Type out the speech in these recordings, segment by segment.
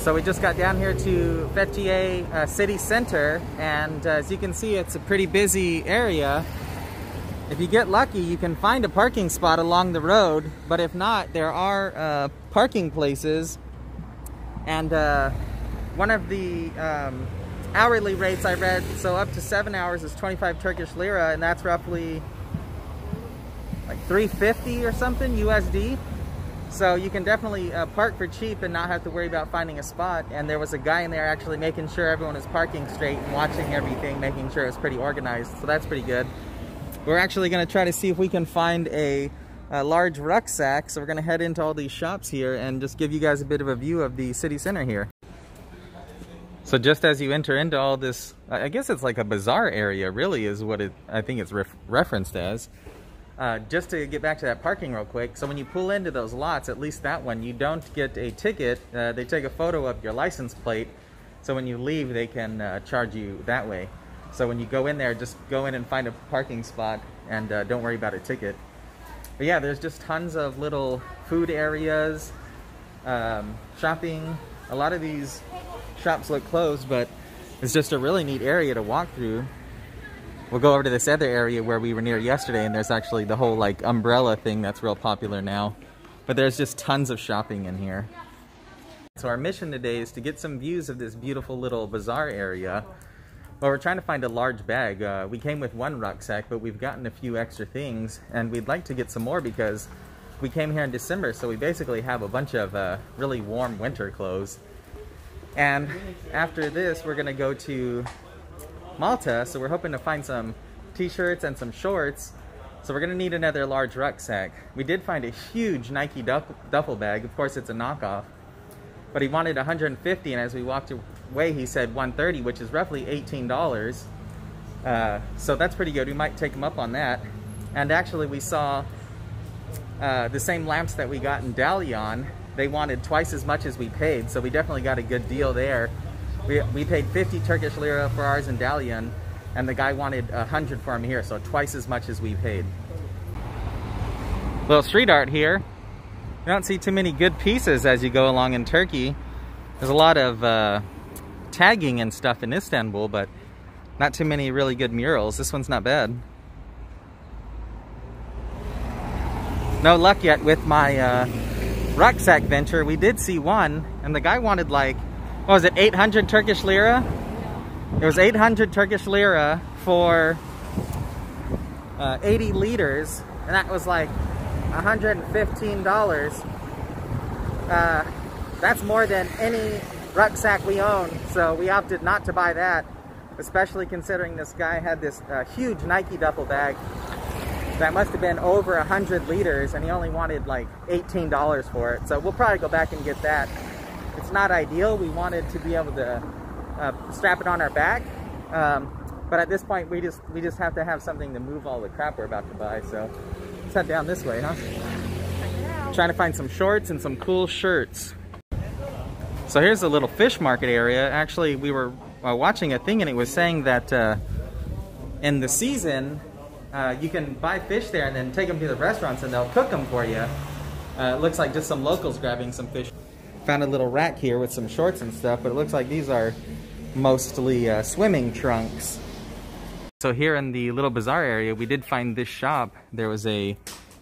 So we just got down here to Fethiye uh, City Center, and uh, as you can see, it's a pretty busy area. If you get lucky, you can find a parking spot along the road, but if not, there are uh, parking places. And uh, one of the um, hourly rates I read, so up to seven hours is 25 Turkish lira, and that's roughly like 350 or something USD. So you can definitely uh, park for cheap and not have to worry about finding a spot. And there was a guy in there actually making sure everyone is parking straight and watching everything, making sure it's pretty organized. So that's pretty good. We're actually going to try to see if we can find a, a large rucksack. So we're going to head into all these shops here and just give you guys a bit of a view of the city center here. So just as you enter into all this, I guess it's like a bazaar area really is what it, I think it's ref referenced as. Uh, just to get back to that parking real quick, so when you pull into those lots, at least that one, you don't get a ticket. Uh, they take a photo of your license plate, so when you leave, they can uh, charge you that way. So when you go in there, just go in and find a parking spot and uh, don't worry about a ticket. But yeah, there's just tons of little food areas, um, shopping. A lot of these shops look closed, but it's just a really neat area to walk through. We'll go over to this other area where we were near yesterday and there's actually the whole like umbrella thing that's real popular now. But there's just tons of shopping in here. So our mission today is to get some views of this beautiful little bazaar area. Well, we're trying to find a large bag. Uh, we came with one rucksack, but we've gotten a few extra things and we'd like to get some more because we came here in December, so we basically have a bunch of uh, really warm winter clothes. And after this, we're gonna go to Malta, so we're hoping to find some t-shirts and some shorts. So we're gonna need another large rucksack. We did find a huge Nike duffel bag. Of course, it's a knockoff, but he wanted 150, and as we walked away, he said 130, which is roughly $18. Uh, so that's pretty good. We might take him up on that. And actually, we saw uh, the same lamps that we got in Dalyan. They wanted twice as much as we paid, so we definitely got a good deal there. We, we paid 50 Turkish lira for ours in Dalyan, and the guy wanted 100 for him here, so twice as much as we paid. Little street art here. You don't see too many good pieces as you go along in Turkey. There's a lot of uh, tagging and stuff in Istanbul, but not too many really good murals. This one's not bad. No luck yet with my uh, rucksack venture. We did see one, and the guy wanted like what was it, 800 Turkish lira? It was 800 Turkish lira for uh, 80 liters, and that was like $115. Uh, that's more than any rucksack we own, so we opted not to buy that, especially considering this guy had this uh, huge Nike duffel bag that must have been over 100 liters, and he only wanted like $18 for it. So we'll probably go back and get that it's not ideal. We wanted to be able to uh, strap it on our back. Um, but at this point, we just we just have to have something to move all the crap we're about to buy. So let's head down this way, huh? Trying to find some shorts and some cool shirts. So here's a little fish market area. Actually, we were uh, watching a thing and it was saying that uh, in the season, uh, you can buy fish there and then take them to the restaurants and they'll cook them for you. Uh, it looks like just some locals grabbing some fish. Found a little rack here with some shorts and stuff, but it looks like these are mostly uh, swimming trunks. So here in the little bazaar area, we did find this shop. There was a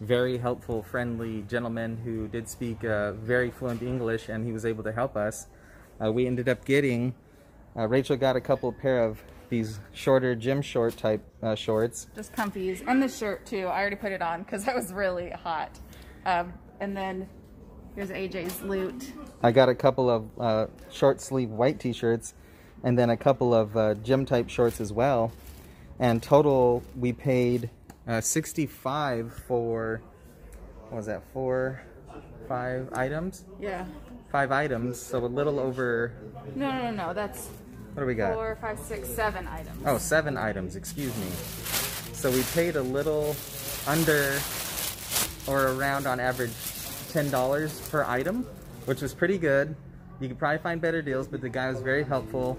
very helpful, friendly gentleman who did speak uh, very fluent English and he was able to help us. Uh, we ended up getting, uh, Rachel got a couple pair of these shorter gym short type uh, shorts. Just comfies. And the shirt too. I already put it on because I was really hot. Um, and then Here's AJ's loot. I got a couple of uh, short sleeve white t-shirts and then a couple of uh, gym type shorts as well. And total, we paid uh, 65 for, what was that, four, five items? Yeah. Five items, so a little over... No, no, no, no, that's... What do we got? Four, five, six, seven items. Oh, seven items, excuse me. So we paid a little under or around on average $10 per item, which was pretty good. You could probably find better deals, but the guy was very helpful.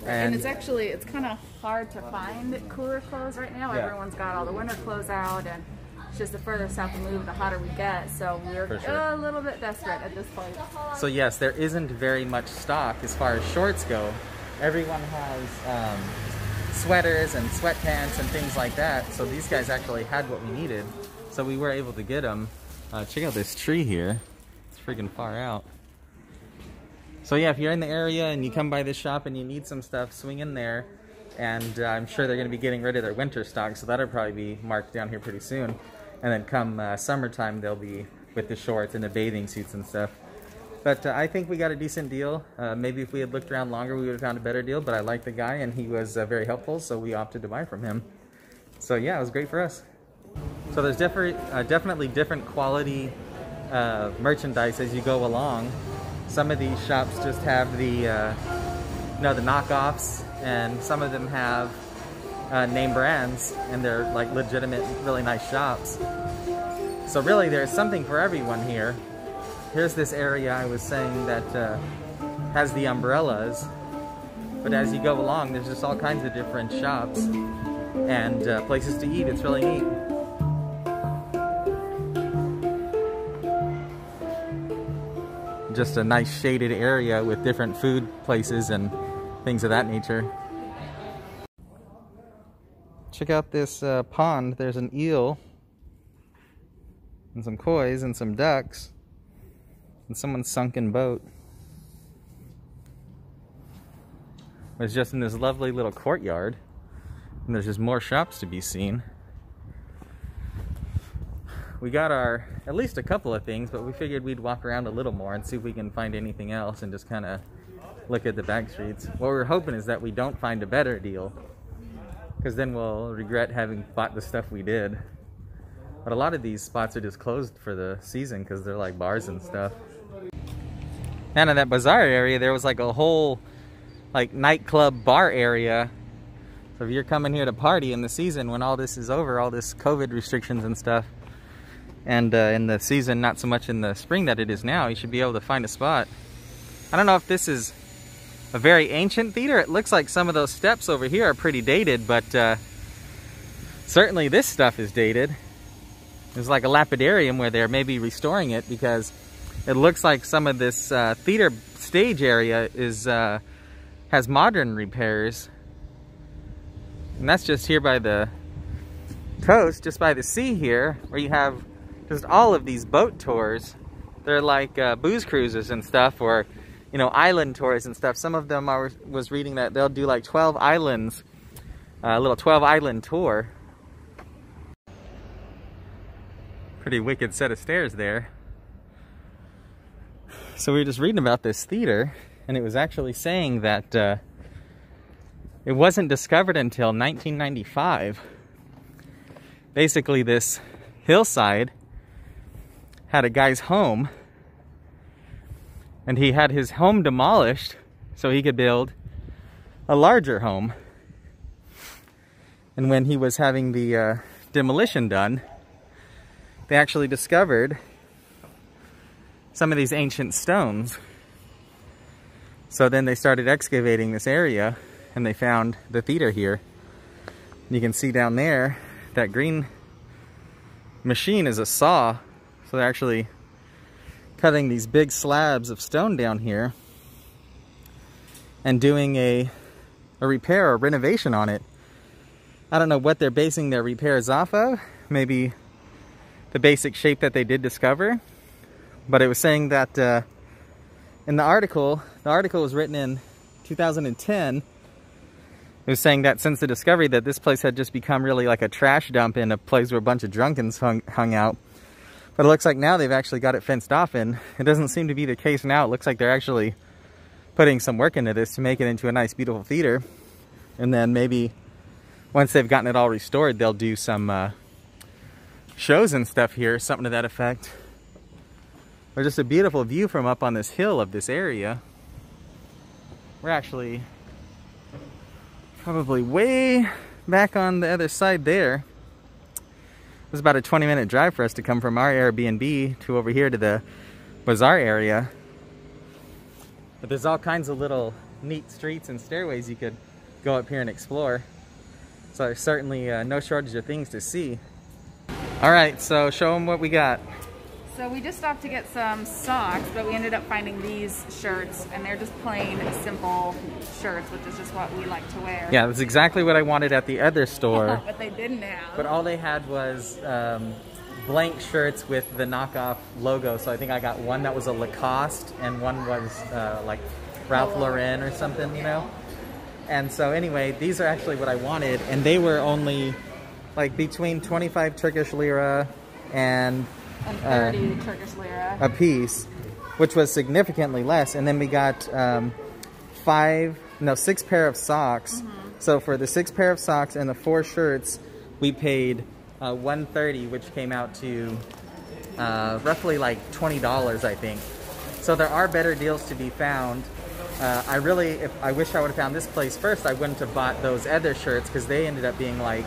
And, and it's actually, it's kind of hard to find cooler clothes right now. Yeah. Everyone's got all the winter clothes out and It's just the further south we move, the hotter we get. So we're sure. a little bit desperate at this point. So yes, there isn't very much stock as far as shorts go. Everyone has um, sweaters and sweatpants and things like that. So these guys actually had what we needed. So we were able to get them. Uh, check out this tree here. It's freaking far out. So yeah, if you're in the area and you come by this shop and you need some stuff, swing in there. And uh, I'm sure they're going to be getting rid of their winter stock, so that'll probably be marked down here pretty soon. And then come uh, summertime, they'll be with the shorts and the bathing suits and stuff. But uh, I think we got a decent deal. Uh, maybe if we had looked around longer, we would have found a better deal. But I liked the guy, and he was uh, very helpful, so we opted to buy from him. So yeah, it was great for us. So there's different, uh, definitely different quality uh, merchandise as you go along. Some of these shops just have the, uh, you know, the knockoffs, and some of them have uh, name brands, and they're like legitimate, really nice shops. So really, there's something for everyone here. Here's this area I was saying that uh, has the umbrellas, but as you go along, there's just all kinds of different shops and uh, places to eat. It's really neat. Just a nice shaded area with different food places and things of that nature. Check out this uh, pond. There's an eel and some koi's and some ducks and someone's sunken boat. It's just in this lovely little courtyard and there's just more shops to be seen. We got our, at least a couple of things, but we figured we'd walk around a little more and see if we can find anything else and just kind of look at the back streets. What we're hoping is that we don't find a better deal because then we'll regret having bought the stuff we did. But a lot of these spots are just closed for the season because they're like bars and stuff. And in that bazaar area, there was like a whole like nightclub bar area. So if you're coming here to party in the season when all this is over, all this COVID restrictions and stuff, and uh, in the season, not so much in the spring that it is now, you should be able to find a spot. I don't know if this is a very ancient theater. It looks like some of those steps over here are pretty dated, but uh, certainly this stuff is dated. There's like a lapidarium where they're maybe restoring it because it looks like some of this uh, theater stage area is uh, has modern repairs. And that's just here by the coast, just by the sea here, where you have just all of these boat tours. They're like uh, booze cruises and stuff, or you know, island tours and stuff. Some of them I was reading that they'll do like 12 islands, a little 12 island tour. Pretty wicked set of stairs there. So we were just reading about this theater, and it was actually saying that uh, it wasn't discovered until 1995. Basically, this hillside had a guy's home, and he had his home demolished so he could build a larger home. And when he was having the uh, demolition done, they actually discovered some of these ancient stones. So then they started excavating this area and they found the theater here. You can see down there that green machine is a saw. So they're actually cutting these big slabs of stone down here and doing a, a repair or renovation on it. I don't know what they're basing their repairs off of. Maybe the basic shape that they did discover. But it was saying that uh, in the article, the article was written in 2010. It was saying that since the discovery that this place had just become really like a trash dump and a place where a bunch of drunkens hung, hung out. But it looks like now they've actually got it fenced off and it doesn't seem to be the case now. It looks like they're actually putting some work into this to make it into a nice beautiful theater. And then maybe once they've gotten it all restored, they'll do some uh, shows and stuff here, something to that effect. Or just a beautiful view from up on this hill of this area. We're actually probably way back on the other side there. It was about a 20 minute drive for us to come from our Airbnb to over here to the bazaar area. But there's all kinds of little neat streets and stairways you could go up here and explore. So there's certainly uh, no shortage of things to see. All right, so show them what we got. So we just stopped to get some socks, but we ended up finding these shirts, and they're just plain, simple shirts, which is just what we like to wear. Yeah, that's exactly what I wanted at the other store. but they didn't have. But all they had was um, blank shirts with the knockoff logo. So I think I got one that was a Lacoste, and one was uh, like Ralph Lauren or something, you know. And so anyway, these are actually what I wanted, and they were only like between 25 Turkish lira and and 30 uh, Turkish lira a piece, which was significantly less. And then we got um, five, no, six pair of socks. Mm -hmm. So for the six pair of socks and the four shirts, we paid uh, 130, which came out to uh, roughly like $20, I think. So there are better deals to be found. Uh, I really, if I wish I would have found this place first, I wouldn't have bought those other shirts because they ended up being like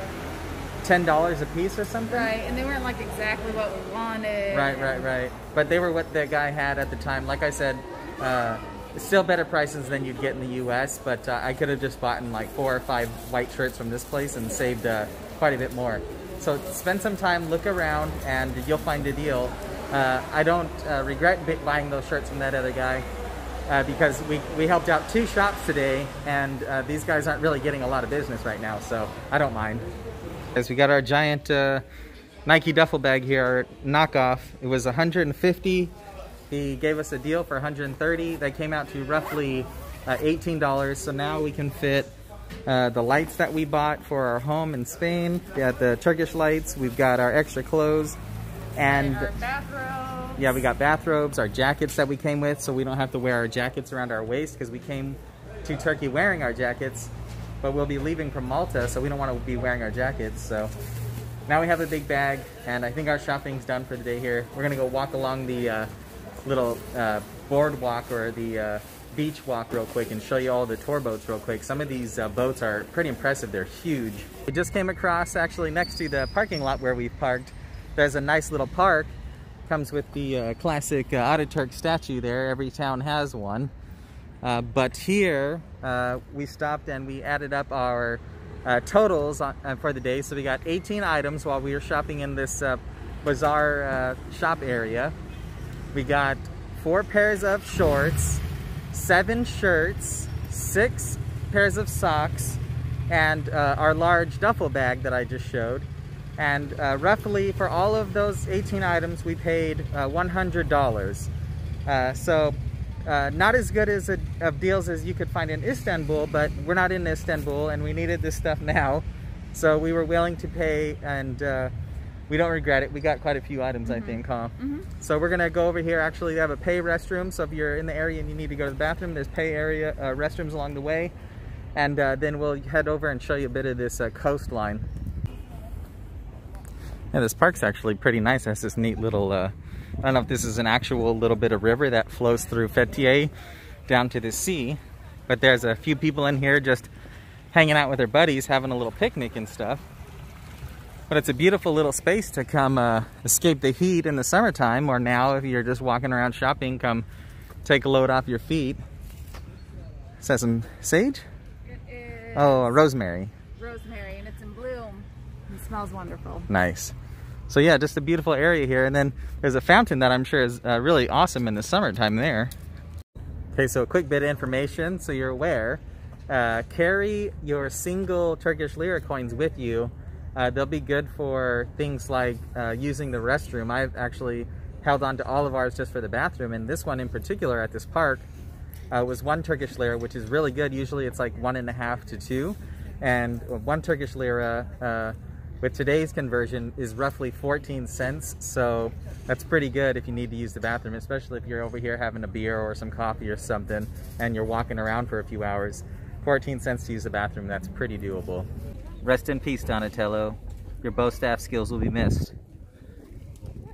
ten dollars a piece or something. Right, and they weren't like exactly what we wanted. Right, right, right. But they were what the guy had at the time. Like I said, uh, still better prices than you'd get in the U.S. But uh, I could have just bought in like four or five white shirts from this place and saved uh, quite a bit more. So spend some time, look around, and you'll find a deal. Uh, I don't uh, regret buying those shirts from that other guy. Uh, because we, we helped out two shops today and these guys aren't really getting a lot of business right now so I don't mind. As we got our giant uh, Nike duffel bag here, knockoff. It was 150. He gave us a deal for 130. That came out to roughly uh, $18. So now we can fit uh, the lights that we bought for our home in Spain. We got the Turkish lights. We've got our extra clothes. And, and bathrobes. Yeah, we got bathrobes, our jackets that we came with, so we don't have to wear our jackets around our waist because we came to Turkey wearing our jackets but we'll be leaving from Malta, so we don't want to be wearing our jackets. So now we have a big bag, and I think our shopping's done for the day here. We're gonna go walk along the uh, little uh, boardwalk or the uh, beach walk real quick and show you all the tour boats real quick. Some of these uh, boats are pretty impressive. They're huge. We just came across actually next to the parking lot where we parked. There's a nice little park. Comes with the uh, classic uh, Ataturk statue there. Every town has one. Uh, but here uh, we stopped and we added up our uh, totals on, uh, for the day. So we got 18 items while we were shopping in this uh, bazaar uh, shop area. We got four pairs of shorts, seven shirts, six pairs of socks, and our large duffel bag that I just showed. And roughly for all of those 18 items, we paid $100. so uh, not as good as a, of deals as you could find in Istanbul, but we're not in Istanbul and we needed this stuff now. So we were willing to pay and uh, we don't regret it. We got quite a few items, mm -hmm. I mm-hmm. think, huh? Mm -hmm. So we're gonna go over here. Actually, they have a pay restroom. So if you're in the area and you need to go to the bathroom, there's pay area uh, restrooms along the way. And uh, then we'll head over and show you a bit of this uh, coastline. Yeah, this park's actually pretty nice. It has this neat little uh, I don't know if this is an actual little bit of river that flows through Fethiye down to the sea, but there's a few people in here just hanging out with their buddies, having a little picnic and stuff. But it's a beautiful little space to come uh, escape the heat in the summertime, or now if you're just walking around shopping, come take a load off your feet. Is that some sage? It is. Oh, rosemary. Rosemary, and it's in bloom. It smells wonderful. Nice. So yeah, just a beautiful area here. And then there's a fountain that I'm sure is uh, really awesome in the summertime there. Okay, so a quick bit of information so you're aware. Uh, carry your single Turkish lira coins with you. Uh, they'll be good for things like uh, using the restroom. I've actually held on to all of ours just for the bathroom. And this one in particular at this park uh, was one Turkish lira, which is really good. Usually it's like one and a half to two. And one Turkish lira uh, with today's conversion is roughly 14 cents so that's pretty good if you need to use the bathroom especially if you're over here having a beer or some coffee or something and you're walking around for a few hours. 14 cents to use the bathroom that's pretty doable. Rest in peace Donatello. Your bow staff skills will be missed.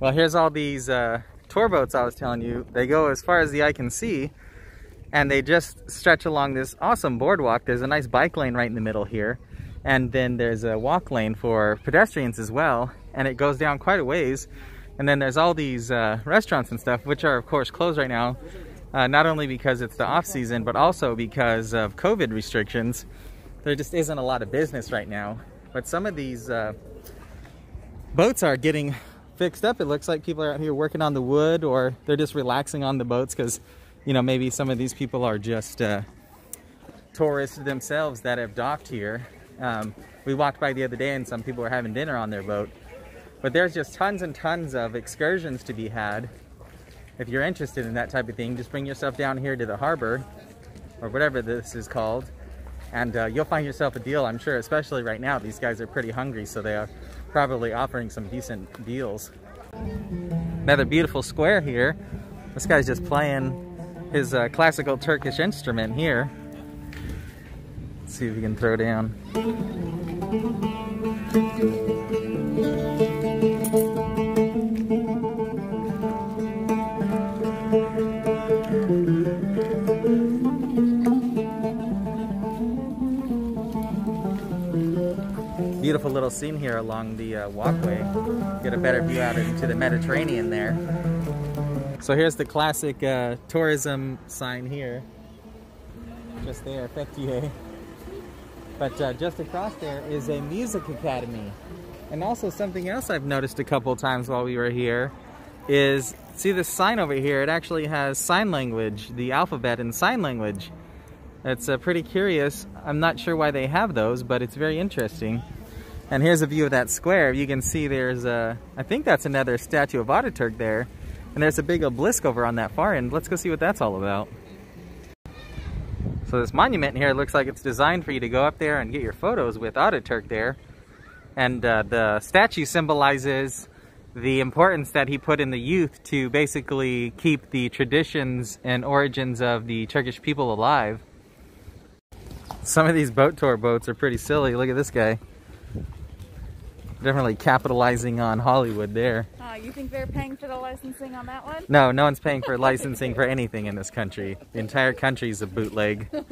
Well here's all these uh, tour boats I was telling you. They go as far as the eye can see and they just stretch along this awesome boardwalk. There's a nice bike lane right in the middle here and then there's a walk lane for pedestrians as well and it goes down quite a ways and then there's all these uh, restaurants and stuff which are of course closed right now uh, not only because it's the off season but also because of COVID restrictions there just isn't a lot of business right now but some of these uh, boats are getting fixed up. It looks like people are out here working on the wood or they're just relaxing on the boats because, you know, maybe some of these people are just uh, tourists themselves that have docked here. Um, we walked by the other day and some people were having dinner on their boat. But there's just tons and tons of excursions to be had. If you're interested in that type of thing, just bring yourself down here to the harbor or whatever this is called and uh, you'll find yourself a deal, I'm sure, especially right now. These guys are pretty hungry, so they are probably offering some decent deals. Another beautiful square here. This guy's just playing his uh, classical Turkish instrument here. Let's see if we can throw down. Beautiful little scene here along the uh, walkway. Get a better view out into the Mediterranean there. So here's the classic uh, tourism sign here. Just there, Fethiye. But uh, just across there is a music academy. And also something else I've noticed a couple times while we were here is, see this sign over here, it actually has sign language, the alphabet in sign language. It's uh, pretty curious. I'm not sure why they have those, but it's very interesting. And here's a view of that square. You can see there's a, I think that's another statue of Ataturk there. And there's a big obelisk over on that far end. Let's go see what that's all about. So this monument here looks like it's designed for you to go up there and get your photos with Ataturk there. And uh, the statue symbolizes the importance that he put in the youth to basically keep the traditions and origins of the Turkish people alive. Some of these boat tour boats are pretty silly. Look at this guy. Definitely capitalizing on Hollywood there. Uh, you think they're paying for the licensing on that one? No, no one's paying for licensing for anything in this country. The entire country is a bootleg.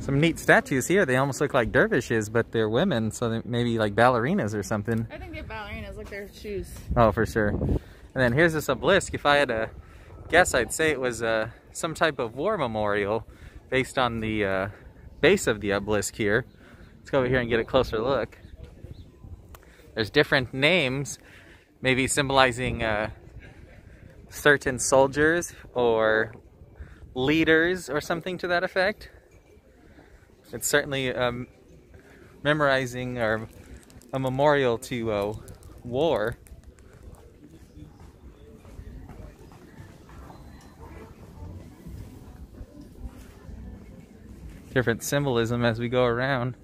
Some neat statues here. They almost look like dervishes, but they're women, so they maybe like ballerinas or something. I think they're ballerinas, like their shoes. Oh, for sure. And then here's this obelisk. If I had to guess, I'd say it was uh, some type of war memorial based on the uh, base of the obelisk here. Let's go over here and get a closer look. There's different names, maybe symbolizing uh, certain soldiers or leaders or something to that effect. It's certainly um, memorizing or a memorial to uh, war. different symbolism as we go around.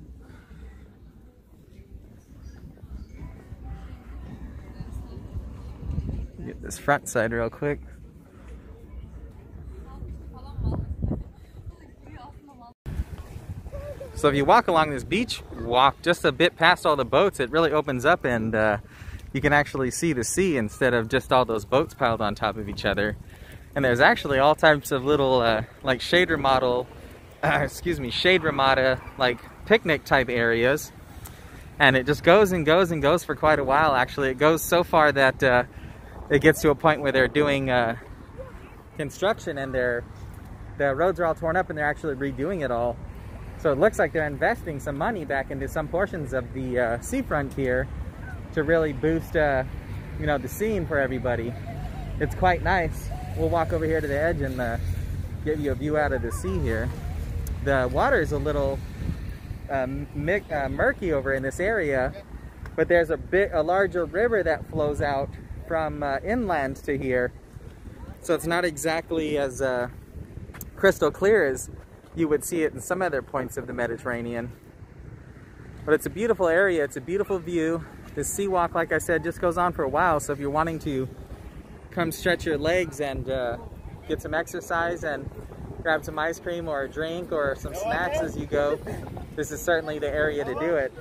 Front side real quick. So if you walk along this beach walk just a bit past all the boats, it really opens up and uh, you can actually see the sea instead of just all those boats piled on top of each other. And there's actually all types of little uh, like shader model uh, excuse me, shade ramada, like picnic type areas. And it just goes and goes and goes for quite a while, actually. It goes so far that uh, it gets to a point where they're doing uh, construction and they're, the roads are all torn up and they're actually redoing it all. So it looks like they're investing some money back into some portions of the uh, seafront here to really boost, uh, you know, the scene for everybody. It's quite nice. We'll walk over here to the edge and uh, give you a view out of the sea here the water is a little um, uh, murky over in this area, but there's a bit a larger river that flows out from uh, inland to here. So it's not exactly as uh, crystal clear as you would see it in some other points of the Mediterranean. But it's a beautiful area, it's a beautiful view. The sea walk, like I said, just goes on for a while. So if you're wanting to come stretch your legs and uh, get some exercise and grab some ice cream or a drink or some snacks as you go, this is certainly the area to do it.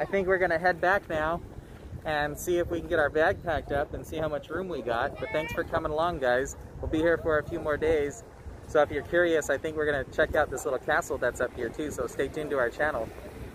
I think we're gonna head back now and see if we can get our bag packed up and see how much room we got. But thanks for coming along, guys. We'll be here for a few more days. So if you're curious, I think we're gonna check out this little castle that's up here too, so stay tuned to our channel.